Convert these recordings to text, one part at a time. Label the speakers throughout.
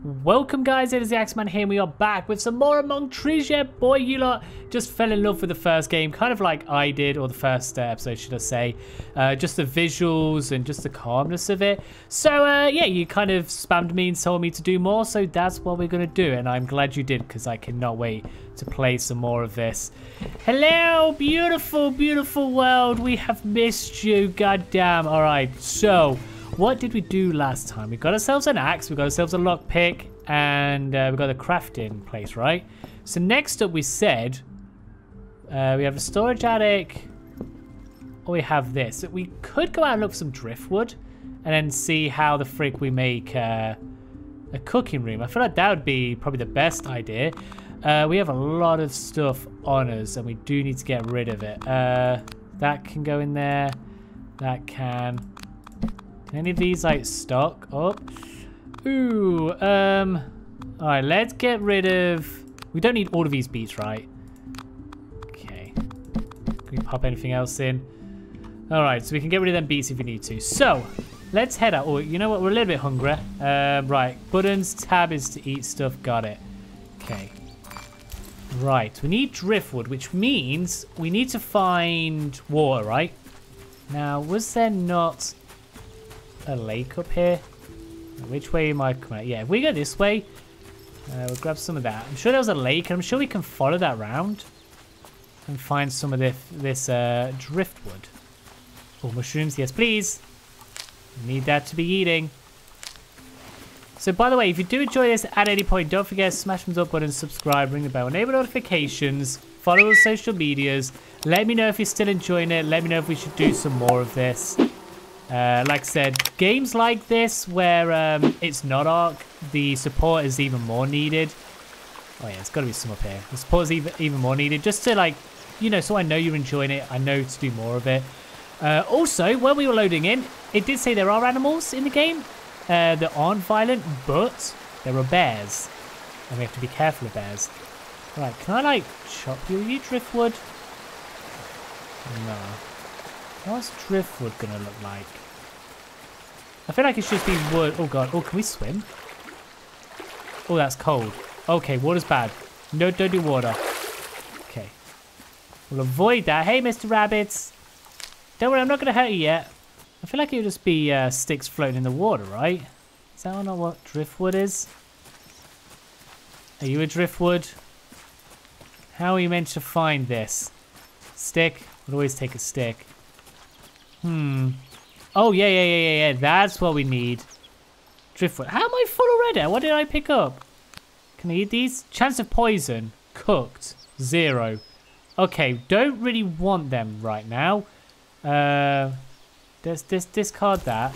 Speaker 1: Welcome guys, it is the Axeman here and we are back with some more Among Trees. Boy, you lot just fell in love with the first game, kind of like I did, or the first uh, episode should I say. Uh, just the visuals and just the calmness of it. So uh, yeah, you kind of spammed me and told me to do more, so that's what we're going to do. And I'm glad you did because I cannot wait to play some more of this. Hello, beautiful, beautiful world. We have missed you, goddamn. All right, so... What did we do last time? We got ourselves an axe, we got ourselves a lockpick, and uh, we got a crafting place, right? So next up we said uh, we have a storage attic, or we have this. We could go out and look for some driftwood, and then see how the frick we make uh, a cooking room. I feel like that would be probably the best idea. Uh, we have a lot of stuff on us, and we do need to get rid of it. Uh, that can go in there. That can. Any of these like stock up? Ooh, um, all right, let's get rid of, we don't need all of these beets, right? Okay. Can we pop anything else in? All right, so we can get rid of them beets if we need to. So, let's head out. Oh, you know what? We're a little bit hungry. Um, right, buttons, tab is to eat stuff. Got it. Okay. Right, we need driftwood, which means we need to find water, right? Now, was there not a lake up here? Which way am I coming? Yeah, if we go this way, uh, we'll grab some of that. I'm sure there was a lake, and I'm sure we can follow that round and find some of this, this uh, driftwood. Oh, mushrooms, yes please. Need that to be eating. So by the way, if you do enjoy this at any point, don't forget to smash thumbs up button, subscribe, ring the bell, enable notifications, follow the social medias. Let me know if you're still enjoying it. Let me know if we should do some more of this. Uh, like I said, games like this where um, it's not Ark, the support is even more needed. Oh yeah, it's got to be some up here. The support is even, even more needed just to like, you know, so I know you're enjoying it. I know to do more of it. Uh, also, when we were loading in, it did say there are animals in the game uh, that aren't violent, but there are bears. And we have to be careful of bears. Right, can I like chop you? you driftwood? No. What's driftwood gonna look like? I feel like it should just be wood. Oh god. Oh, can we swim? Oh, that's cold. Okay, water's bad. No, don't do water. Okay. We'll avoid that. Hey, Mr. Rabbits. Don't worry, I'm not gonna hurt you yet. I feel like it would just be uh, sticks floating in the water, right? Is that not what driftwood is? Are you a driftwood? How are you meant to find this? Stick? Would always take a stick. Hmm. Oh, yeah, yeah, yeah, yeah, yeah. That's what we need. Driftwood. How am I full already? What did I pick up? Can I eat these? Chance of poison. Cooked. Zero. Okay, don't really want them right now. Uh, this, discard that.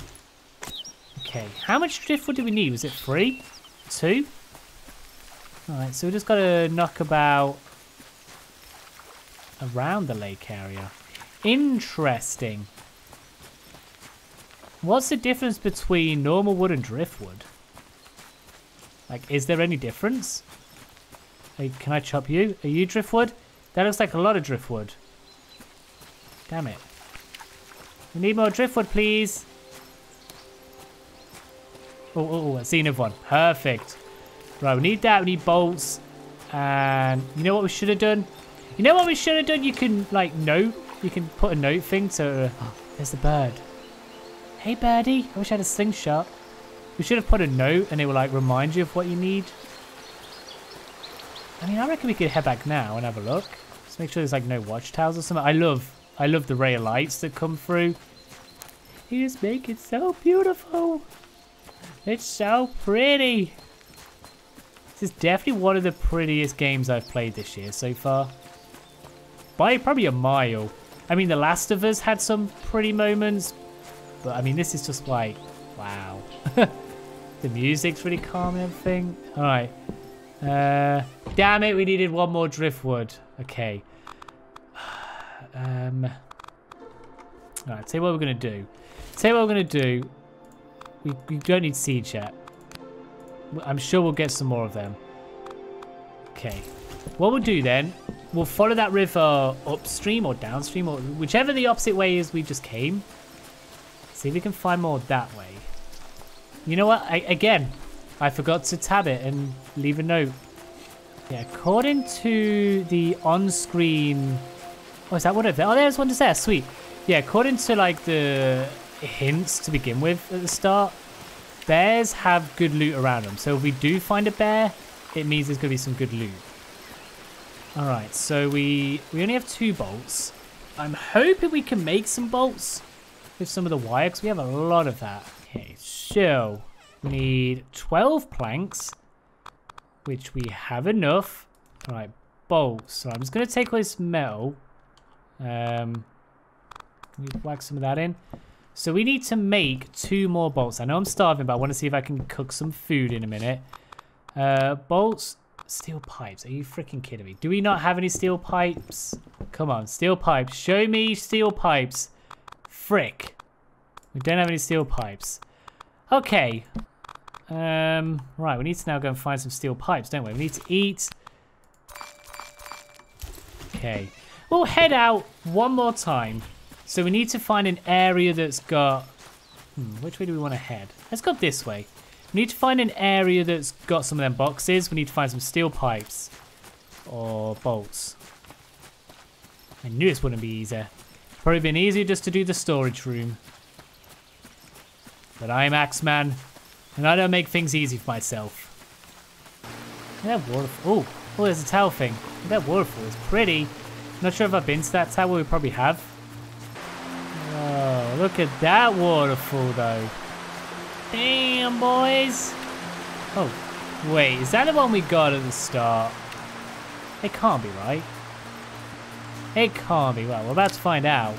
Speaker 1: Okay, how much driftwood do we need? Was it three? Two? Alright, so we just got to knock about around the lake area. Interesting. What's the difference between normal wood and driftwood? Like, is there any difference? Hey, can I chop you? Are you driftwood? That looks like a lot of driftwood. Damn it. We need more driftwood, please. Oh, oh, oh, I see another one. Perfect. Right, we need that. We need bolts. And you know what we should have done? You know what we should have done? You can, like, note. You can put a note thing to... Oh, there's the bird. Hey, birdie. I wish I had a slingshot. We should have put a note and it will, like, remind you of what you need. I mean, I reckon we could head back now and have a look. Just make sure there's, like, no watchtowers or something. I love... I love the ray of lights that come through. You just make it so beautiful. It's so pretty. This is definitely one of the prettiest games I've played this year so far. By probably a mile. I mean, The Last of Us had some pretty moments. But, I mean, this is just like, wow. the music's really calm and everything. All right. Uh, damn it, we needed one more driftwood. Okay. Um, all right, tell you what we're going to do. Tell you what we're going to do. We, we don't need seeds yet. I'm sure we'll get some more of them. Okay. What we'll do then, we'll follow that river upstream or downstream, or whichever the opposite way is we just came. See if we can find more that way. You know what? I, again, I forgot to tab it and leave a note. Yeah, according to the on-screen... Oh, is that it... Oh, there's one just there. Sweet. Yeah, according to, like, the hints to begin with at the start, bears have good loot around them. So if we do find a bear, it means there's going to be some good loot. All right, so we, we only have two bolts. I'm hoping we can make some bolts with some of the wire because we have a lot of that. Okay, so we need 12 planks, which we have enough. All right, bolts. So I'm just going to take all this metal. Um, we whack some of that in. So we need to make two more bolts. I know I'm starving, but I want to see if I can cook some food in a minute. Uh, bolts, steel pipes. Are you freaking kidding me? Do we not have any steel pipes? Come on, steel pipes. Show me steel pipes. Frick. We don't have any steel pipes. Okay. Um, right, we need to now go and find some steel pipes, don't we? We need to eat. Okay. We'll head out one more time. So we need to find an area that's got... Hmm, which way do we want to head? Let's go this way. We need to find an area that's got some of them boxes. We need to find some steel pipes. Or bolts. I knew this wouldn't be easy. Probably been easier just to do the storage room. But I'm Axeman, and I don't make things easy for myself. That waterfall. Oh, oh, there's a tower thing. That waterfall is pretty. Not sure if I've been to that tower. We probably have. Oh, look at that waterfall, though. Damn, boys. Oh, wait. Is that the one we got at the start? It can't be, right? It can't be. Well, we're about to find out.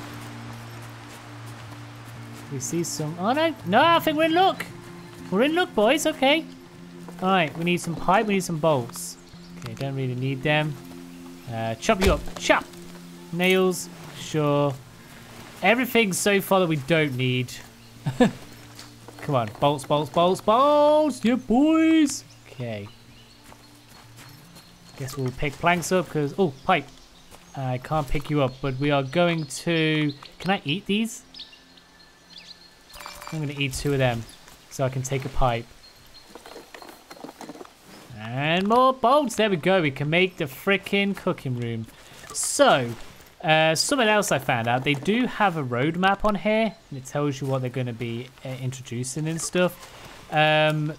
Speaker 1: We see some... Oh, no. No, I think we're in luck. We're in luck, boys. Okay. All right. We need some pipe. We need some bolts. Okay, don't really need them. Uh, chop you up. Chop. Nails. Sure. Everything so far that we don't need. Come on. Bolts, bolts, bolts, bolts. Yeah, boys. Okay. Guess we'll pick planks up because... Oh, pipe. I can't pick you up, but we are going to... Can I eat these? I'm going to eat two of them so I can take a pipe. And more bolts. There we go. We can make the freaking cooking room. So, uh, something else I found out. They do have a roadmap on here. And it tells you what they're going to be uh, introducing and stuff. Um,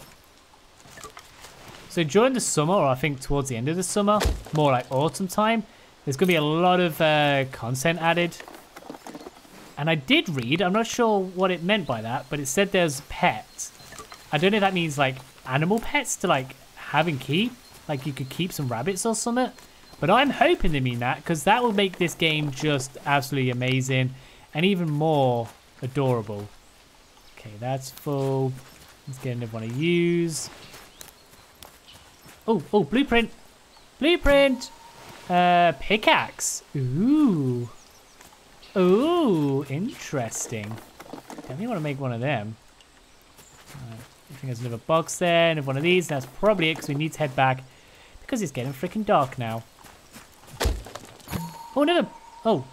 Speaker 1: so during the summer, or I think towards the end of the summer, more like autumn time, there's going to be a lot of uh, content added and I did read, I'm not sure what it meant by that, but it said there's pets. I don't know if that means like animal pets to like have and keep. Like you could keep some rabbits or something. But I'm hoping they mean that because that will make this game just absolutely amazing and even more adorable. Okay, that's full. Let's get another one to use. Oh, oh, blueprint. Blueprint. Uh, pickaxe. Ooh. Ooh, interesting. Definitely want to make one of them. I think there's another box there, and one of these. That's probably it, because we need to head back. Because it's getting freaking dark now. Oh, another... Oh.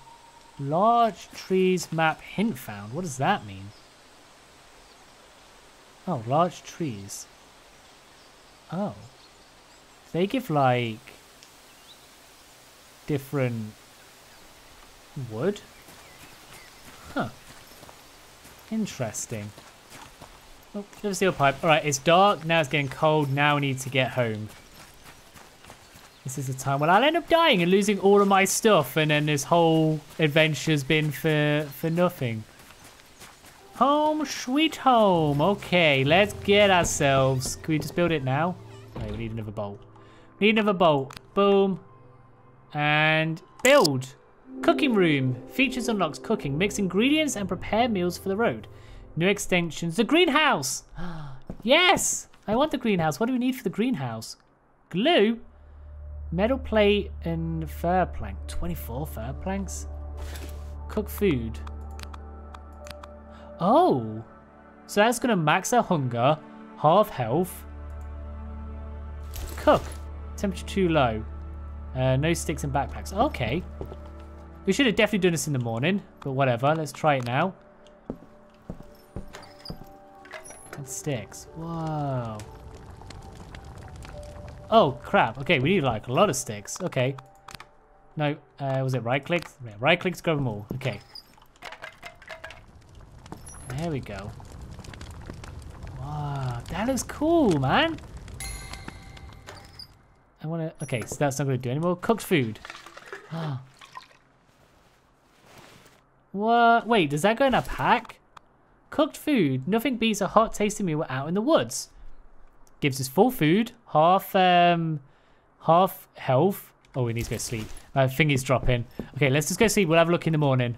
Speaker 1: Large trees map hint found. What does that mean? Oh, large trees. Oh. They give, like... Different... Wood? Huh. Interesting. Oh, there's steel pipe. Alright, it's dark. Now it's getting cold. Now we need to get home. This is the time when I'll end up dying and losing all of my stuff. And then this whole adventure's been for, for nothing. Home sweet home. Okay, let's get ourselves. Can we just build it now? No, we need another bolt. Need another bolt. Boom. And build. Cooking room. Features unlocks cooking. Mix ingredients and prepare meals for the road. New extensions. The greenhouse. yes. I want the greenhouse. What do we need for the greenhouse? Glue. Metal plate and fir plank. 24 fir planks. Cook food. Oh. So that's going to max our hunger. Half health. Cook. Temperature too low. Uh, no sticks and backpacks. Okay. We should have definitely done this in the morning, but whatever. Let's try it now. And sticks. Whoa. Oh, crap. Okay, we need like a lot of sticks. Okay. No, uh, was it right click? Right click grab them all. Okay. There we go. Wow, that looks cool, man. I want to... Okay, so that's not going to do anymore. Cooked food. what? Wait, does that go in a pack? Cooked food. Nothing beats a hot, tasty meal out in the woods. Gives us full food, half um, half health. Oh, we need to go sleep. My finger's dropping. Okay, let's just go sleep. We'll have a look in the morning.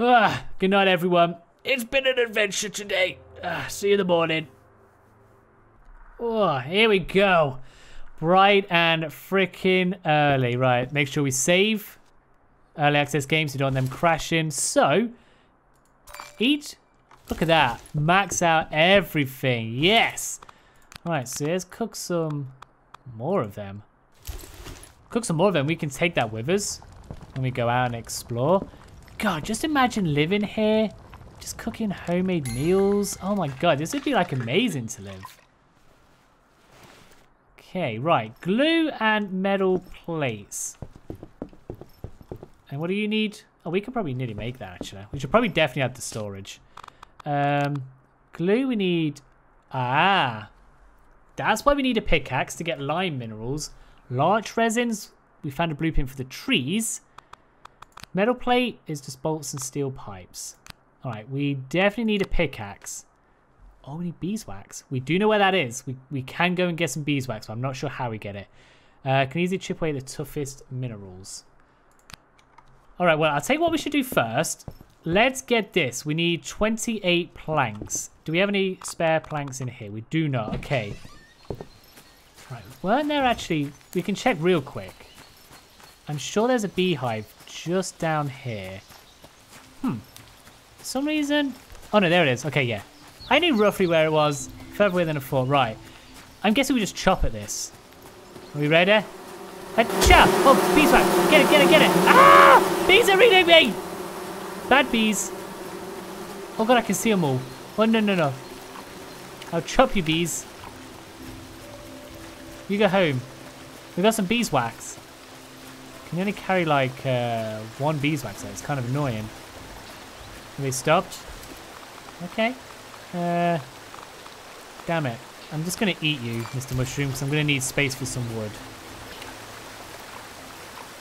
Speaker 1: Ah, good night, everyone. It's been an adventure today. Ah, see you in the morning. Oh, here we go. Bright and freaking early. Right, make sure we save early access games. You don't want them crashing. So, eat Look at that. Max out everything. Yes. Right, so let's cook some more of them. Cook some more of them. We can take that with us when we go out and explore. God, just imagine living here. Just cooking homemade meals. Oh my god, this would be like amazing to live. Okay, right. Glue and metal plates. And what do you need? Oh, we could probably nearly make that actually. We should probably definitely add the storage. Um, glue we need... Ah. That's why we need a pickaxe to get lime minerals. Large resins, we found a blueprint for the trees. Metal plate is just bolts and steel pipes. Alright, we definitely need a pickaxe. Oh, we need beeswax. We do know where that is. We, we can go and get some beeswax, but I'm not sure how we get it. Uh, can easily chip away the toughest minerals. Alright, well, I'll tell you what we should do first. Let's get this. We need 28 planks. Do we have any spare planks in here? We do not. Okay. Right. Weren't there actually... We can check real quick. I'm sure there's a beehive just down here. Hmm. For some reason... Oh, no, there it is. Okay, yeah. I knew roughly where it was. Further away than I thought. Right. I'm guessing we just chop at this. Are we ready? Achoo! Oh, beeswax! Get it, get it, get it! Ah! Bees are eating me! Bad bees. Oh god, I can see them all. Oh, no, no, no. I'll chop you, bees. You go home. We got some beeswax. Can you only carry like uh, one beeswax though? It's kind of annoying. Have they stopped? Okay. Uh, damn it. I'm just going to eat you, Mr. Mushroom, because I'm going to need space for some wood.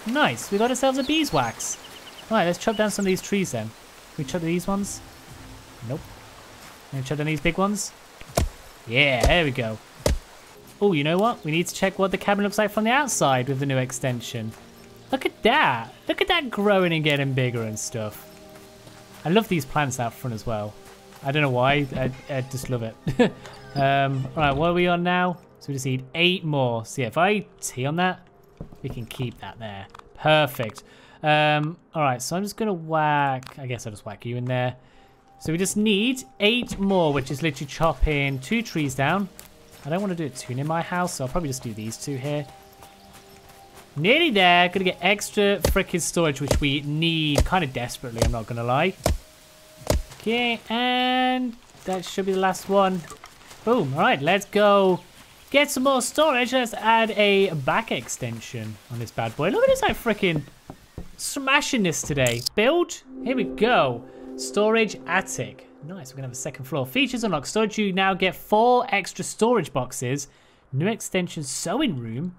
Speaker 1: Nice. We got ourselves a beeswax. Alright, let's chop down some of these trees then. Can we chop these ones? Nope. Can we chop down these big ones? Yeah, there we go. Oh, you know what? We need to check what the cabin looks like from the outside with the new extension. Look at that. Look at that growing and getting bigger and stuff. I love these plants out front as well. I don't know why. I, I just love it. um, right, what are we on now? So we just need eight more. Yeah, if I T on that, we can keep that there. Perfect. Um, all right, so I'm just going to whack... I guess I'll just whack you in there. So we just need eight more, which is literally chopping two trees down. I don't want to do it too near my house, so I'll probably just do these two here. Nearly there. Gonna get extra freaking storage, which we need kind of desperately, I'm not gonna lie. Okay, and that should be the last one. Boom. All right, let's go get some more storage. Let's add a back extension on this bad boy. Look at this, like freaking smashing this today. Build, here we go. Storage attic. Nice, we're gonna have a second floor. Features unlocked. Storage, you now get four extra storage boxes. New extension sewing room.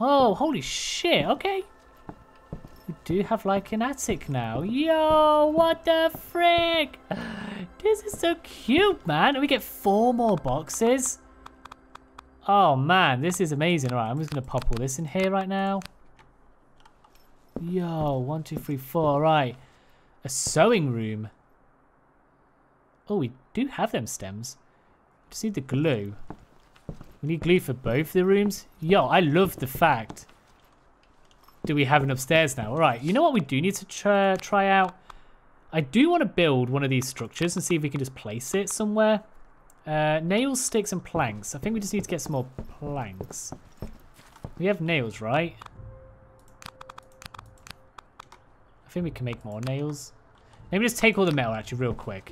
Speaker 1: Oh, holy shit, okay. Do have like an attic now. Yo, what the frick? This is so cute, man. And we get four more boxes. Oh man, this is amazing. All right, I'm just gonna pop all this in here right now. Yo, one, two, three, four. Right. A sewing room. Oh, we do have them stems. Just need the glue. We need glue for both the rooms. Yo, I love the fact. Do we have an upstairs now? All right. You know what we do need to try, try out? I do want to build one of these structures and see if we can just place it somewhere. Uh, nails, sticks, and planks. I think we just need to get some more planks. We have nails, right? I think we can make more nails. Maybe just take all the metal actually real quick.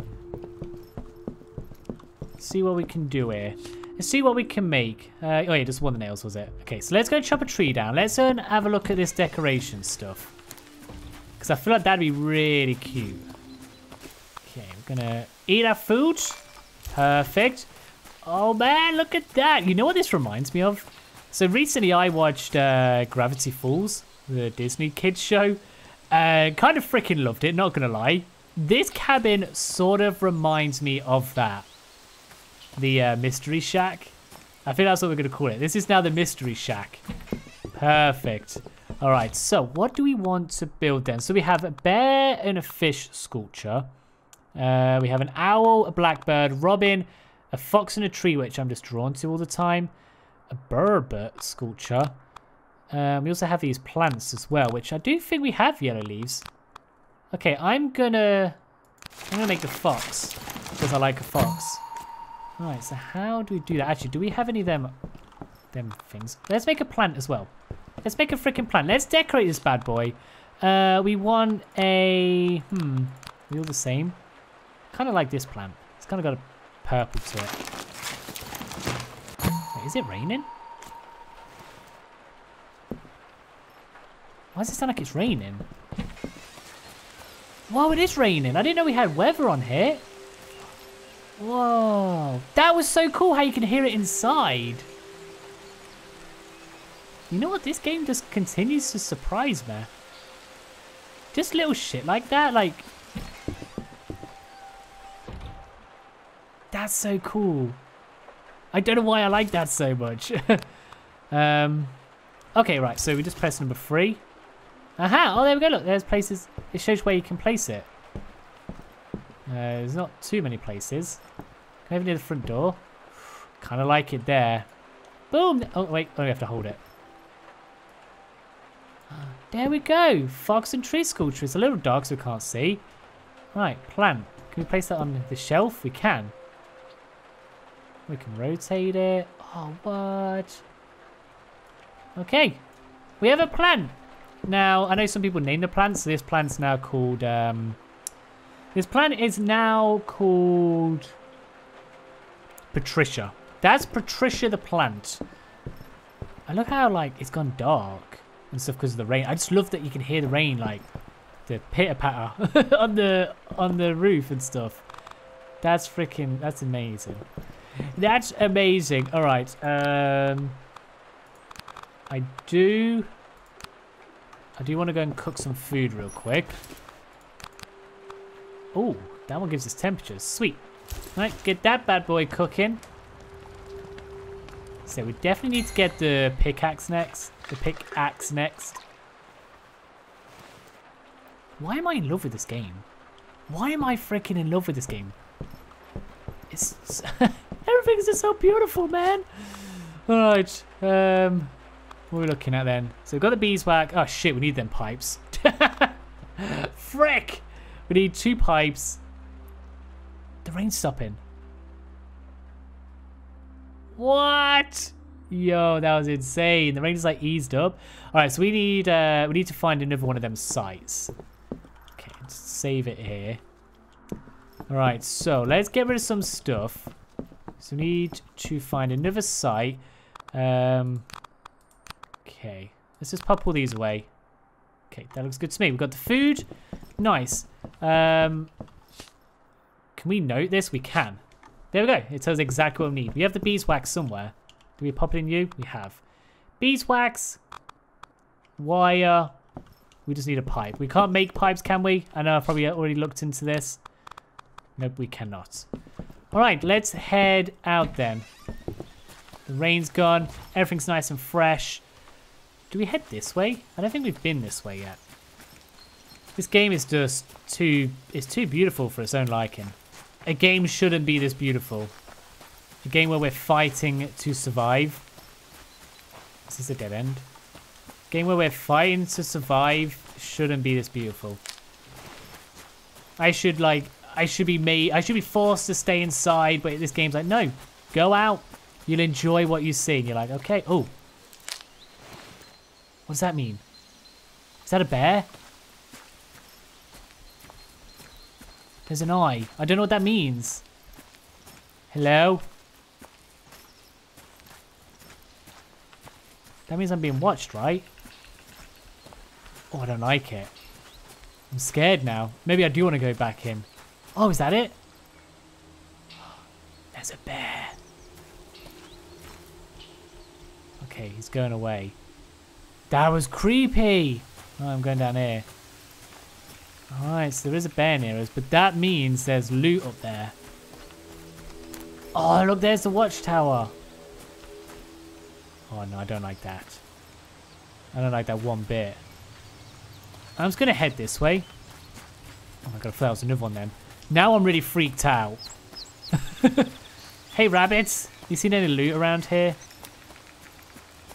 Speaker 1: See what we can do here. Let's see what we can make. Uh, oh yeah, just one of the nails was it? Okay, so let's go chop a tree down. Let's and have a look at this decoration stuff. Because I feel like that'd be really cute. Okay, we're gonna eat our food. Perfect. Oh man, look at that. You know what this reminds me of? So recently I watched uh, Gravity Falls, the Disney kids show. Uh, kind of freaking loved it, not gonna lie. This cabin sort of reminds me of that the uh, Mystery Shack. I think that's what we're going to call it. This is now the Mystery Shack. Perfect. All right, so what do we want to build then? So we have a bear and a fish sculpture. Uh, we have an owl, a blackbird, robin, a fox and a tree, which I'm just drawn to all the time. A burbot sculpture. Um, we also have these plants as well, which I do think we have yellow leaves. Okay, I'm gonna... I'm gonna make the fox, because I like a fox. Right, so how do we do that? Actually, do we have any of them, them things? Let's make a plant as well. Let's make a freaking plant. Let's decorate this bad boy. Uh, we want a... Hmm. We all the same? Kind of like this plant. It's kind of got a purple to it. Wait, is it raining? Why does it sound like it's raining? Whoa, it is raining. I didn't know we had weather on here. Whoa. That was so cool how you can hear it inside. You know what? This game just continues to surprise me. Just little shit like that. Like... That's so cool. I don't know why I like that so much. um, okay, right. So we just press number three. Aha! Oh, there we go. Look, there's places. It shows where you can place it. Uh, there's not too many places. Can I near the front door? Kind of like it there. Boom! Oh, wait. Oh, we have to hold it. There we go. Fox and tree sculpture. It's a little dark so we can't see. Right, plant. Can we place that on the shelf? We can. We can rotate it. Oh, what? Okay. We have a plant. Now, I know some people name the plants. So this plant's now called... Um, this plant is now called Patricia. That's Patricia the plant. I love how like it's gone dark and stuff because of the rain. I just love that you can hear the rain like the pitter patter on the on the roof and stuff. That's freaking that's amazing. That's amazing. All right. Um I do I do want to go and cook some food real quick. Oh, that one gives us temperatures. Sweet. Right, get that bad boy cooking. So we definitely need to get the pickaxe next. The pickaxe next. Why am I in love with this game? Why am I freaking in love with this game? It's everything's just so beautiful, man. All right. Um, what are we looking at then? So we've got the beeswax. Oh shit, we need them pipes. Frick! We need two pipes. The rain's stopping. What? Yo, that was insane. The rain's like eased up. All right, so we need uh, we need to find another one of them sites. Okay, let's save it here. All right, so let's get rid of some stuff. So we need to find another site. Um, okay, let's just pop all these away. Okay, that looks good to me. We've got the food. Nice. Um, can we note this? We can. There we go. It tells exactly what we need. We have the beeswax somewhere. Do we pop it in you? We have. Beeswax. Wire. We just need a pipe. We can't make pipes, can we? I know I've probably already looked into this. Nope, we cannot. All right, let's head out then. The rain's gone. Everything's nice and fresh. Do we head this way? I don't think we've been this way yet. This game is just too... It's too beautiful for its own liking. A game shouldn't be this beautiful. A game where we're fighting to survive. This is a dead end? A game where we're fighting to survive shouldn't be this beautiful. I should like... I should be made... I should be forced to stay inside, but this game's like, no. Go out. You'll enjoy what you see. And you're like, okay. Oh, what does that mean? Is that a bear? There's an eye. I don't know what that means. Hello? That means I'm being watched, right? Oh, I don't like it. I'm scared now. Maybe I do want to go back in. Oh, is that it? There's a bear. Okay, he's going away. That was creepy. Oh, I'm going down here. Alright, so there is a bear near us, but that means there's loot up there. Oh, look, there's the watchtower. Oh, no, I don't like that. I don't like that one bit. I'm just going to head this way. Oh my god, I thought that was another one then. Now I'm really freaked out. hey, rabbits. You seen any loot around here?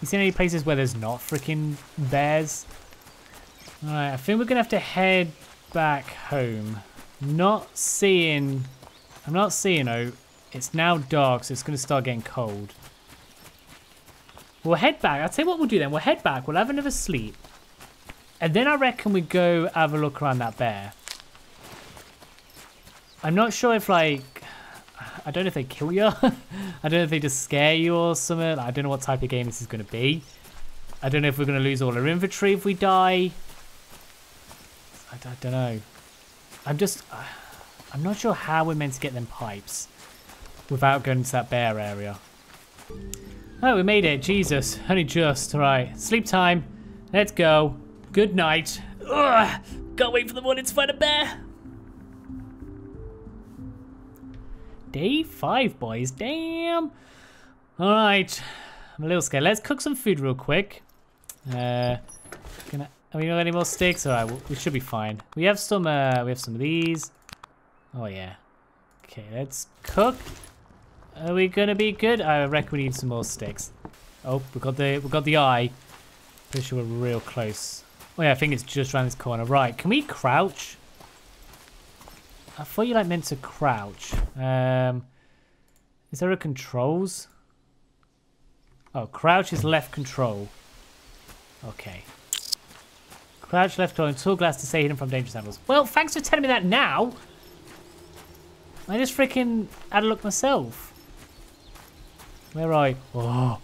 Speaker 1: You seen any places where there's not freaking bears? Alright, I think we're going to have to head back home. Not seeing... I'm not seeing Oh, It's now dark, so it's going to start getting cold. We'll head back. I'll tell you what we'll do then. We'll head back. We'll have another sleep. And then I reckon we go have a look around that bear. I'm not sure if like... I don't know if they kill you. I don't know if they just scare you or something. I don't know what type of game this is going to be. I don't know if we're going to lose all our inventory if we die. I, don't know. I'm just... I'm not sure how we're meant to get them pipes without going to that bear area. Oh, we made it. Jesus. Only just. All right. Sleep time. Let's go. Good night. Ugh. Can't wait for the morning to find a bear. Day five, boys. Damn. All right. I'm a little scared. Let's cook some food real quick. Uh, gonna, have we have any more sticks? All right, we should be fine. We have some. Uh, we have some of these. Oh yeah. Okay, let's cook. Are we gonna be good? I reckon we need some more sticks. Oh, we got the we got the eye. Pretty sure we're real close. Oh yeah, I think it's just around this corner. Right, can we crouch? I thought you like meant to crouch. Um, is there a controls? Oh, crouch is left control. Okay. Crouch left control until glass to stay hidden from dangerous animals. Well, thanks for telling me that now. I just freaking had a look myself. Where are you? Oh.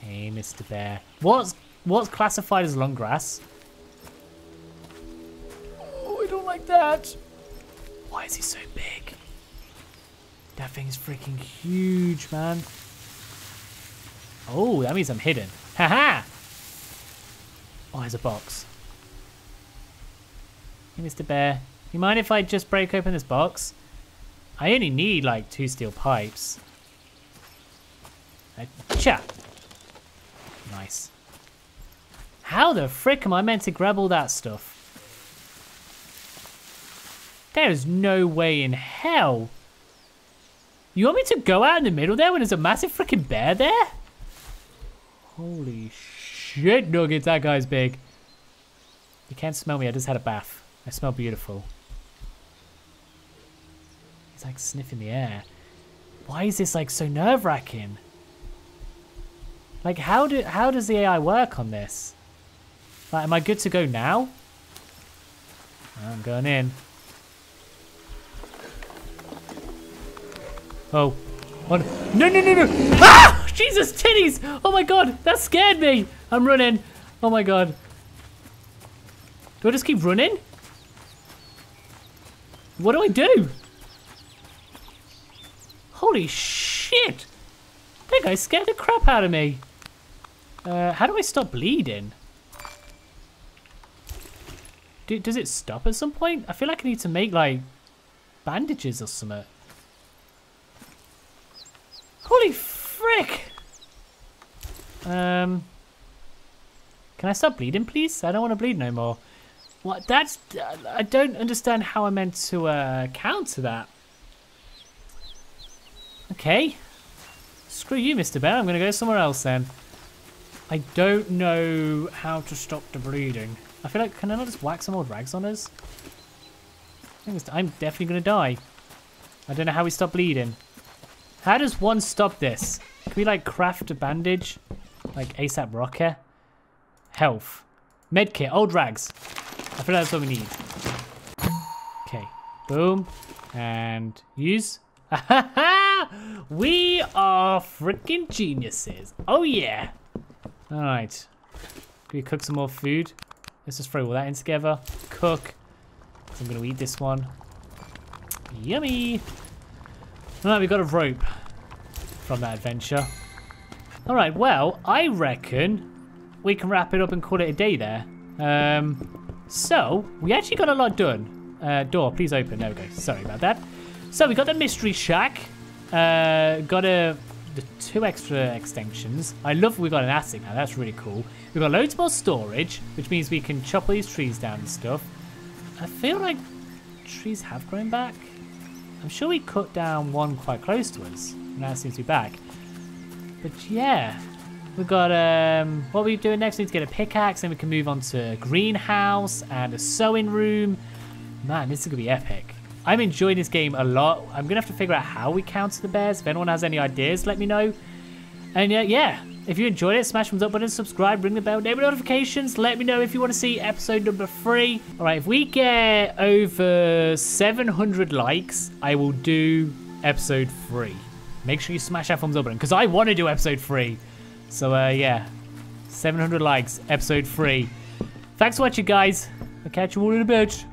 Speaker 1: Hey, Mr. Bear. What's what's classified as long grass? Oh, I don't like that. Why is he so big? That thing's freaking huge, man. Oh, that means I'm hidden. Haha! -ha! Oh, there's a box. Hey, Mr. Bear. You mind if I just break open this box? I only need like two steel pipes. Uh, cha! Nice. How the frick am I meant to grab all that stuff? There is no way in hell. You want me to go out in the middle there when there's a massive freaking bear there? Holy shit, Shit nuggets, that guy's big. You can't smell me, I just had a bath. I smell beautiful. He's like sniffing the air. Why is this like so nerve-wracking? Like, how do how does the AI work on this? Like, am I good to go now? I'm going in. Oh. Oh no, no, no, no! Ah! Jesus, titties! Oh my god, that scared me! I'm running. Oh my god. Do I just keep running? What do I do? Holy shit! That guy scared the crap out of me. Uh, how do I stop bleeding? Do, does it stop at some point? I feel like I need to make, like, bandages or something. Holy frick! Um, can I stop bleeding, please? I don't want to bleed no more. What? That's... I don't understand how I meant to uh, counter that. Okay. Screw you, Mr. Bear. I'm going to go somewhere else then. I don't know how to stop the bleeding. I feel like, can I not just whack some old rags on us? I'm definitely going to die. I don't know how we stop bleeding. How does one stop this? Can we like craft a bandage? Like ASAP Rocker? Health. Medkit, old rags. I feel like that's what we need. Okay. Boom. And use. we are freaking geniuses. Oh, yeah. All right. Can we cook some more food? Let's just throw all that in together. Cook. I'm going to eat this one. Yummy. Right, we got a rope from that adventure. All right, well, I reckon we can wrap it up and call it a day there. Um, so, we actually got a lot done. Uh, door, please open. There we go. Sorry about that. So, we got the mystery shack. Uh, got a the two extra extensions. I love we got an attic now. That's really cool. We've got loads more storage, which means we can chop all these trees down and stuff. I feel like trees have grown back. I'm sure we cut down one quite close to us. Now it seems to be back. But yeah, we've got, um, what are we doing next? We need to get a pickaxe, then we can move on to a greenhouse and a sewing room. Man, this is going to be epic. I'm enjoying this game a lot. I'm going to have to figure out how we counter the bears. If anyone has any ideas, let me know. And uh, yeah, if you enjoyed it, smash thumbs up button, subscribe, ring the bell, enable notifications. Let me know if you want to see episode number three. All right, if we get over 700 likes, I will do episode three. Make sure you smash that thumbs up button because I want to do episode three. So uh, yeah, 700 likes, episode three. Thanks for watching, guys. I'll catch you all in a bit.